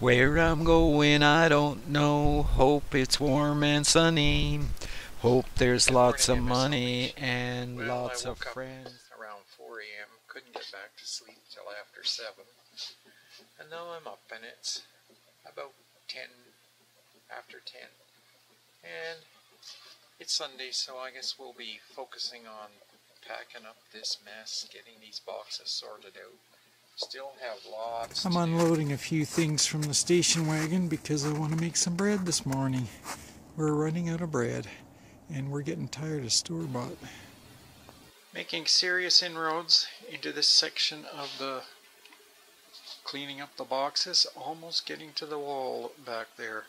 Where I'm going, I don't know. Hope it's warm and sunny. Hope there's Good lots of morning, money and Well, lots of friends. around 4 a.m. Couldn't get back to sleep till after 7. And now I'm up and it's about 10 after 10. And it's Sunday, so I guess we'll be focusing on packing up this mess, getting these boxes sorted out. Still have lots I'm unloading a few things from the station wagon because I want to make some bread this morning. We're running out of bread and we're getting tired of store bought. Making serious inroads into this section of the cleaning up the boxes, almost getting to the wall back there.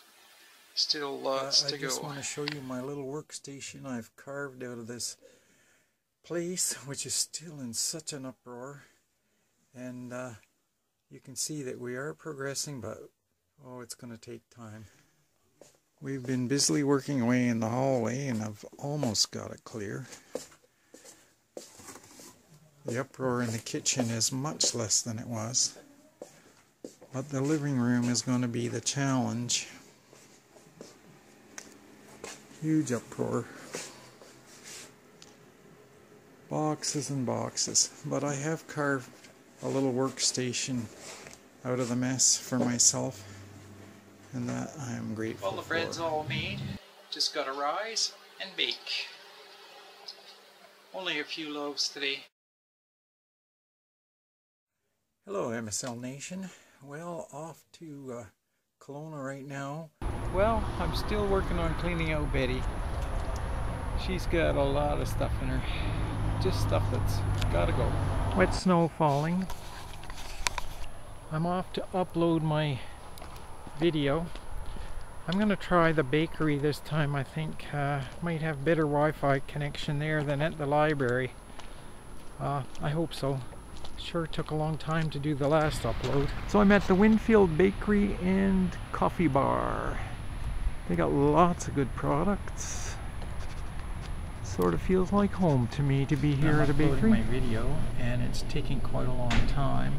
Still lots Uh, I just want to show you my little workstation I've carved out of this place, which is still in such an uproar. And uh, you can see that we are progressing, but oh, it's going to take time. We've been busily working away in the hallway and I've almost got it clear. The uproar in the kitchen is much less than it was. But the living room is going to be the challenge. Huge uproar. Boxes and boxes. But I have carved a little workstation out of the mess for myself. And that I am grateful Well, the for. bread's all made. Just gotta rise and bake. Only a few loaves today. Hello, MSL Nation. Well, off to uh, Kelowna right now. Well, I'm still working on cleaning out Betty. She's got a lot of stuff in her. Just stuff that's gotta go. Wet snow falling. I'm off to upload my video. I'm gonna try the bakery this time. I think uh, might have better Wi-Fi connection there than at the library. Uh, I hope so. Sure took a long time to do the last upload. So I'm at the Winfield Bakery and Coffee Bar. They got lots of good products. Sort of feels like home to me to be here I'm at a bakery. my video, and it's taking quite a long time.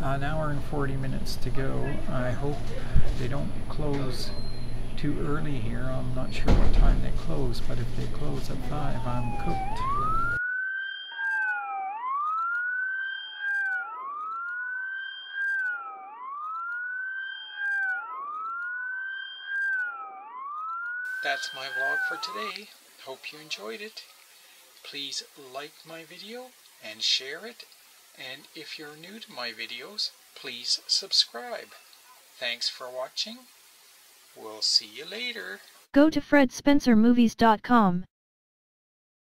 Uh, an hour and 40 minutes to go. I hope they don't close too early here. I'm not sure what time they close, but if they close at 5, I'm cooked. That's my vlog for today. Hope you enjoyed it. Please like my video and share it. And if you're new to my videos, please subscribe. Thanks for watching. We'll see you later. Go to FredSpencerMovies.com.